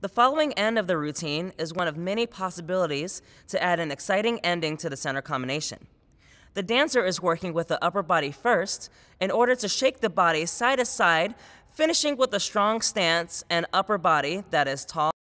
The following end of the routine is one of many possibilities to add an exciting ending to the center combination. The dancer is working with the upper body first in order to shake the body side to side, finishing with a strong stance and upper body that is tall.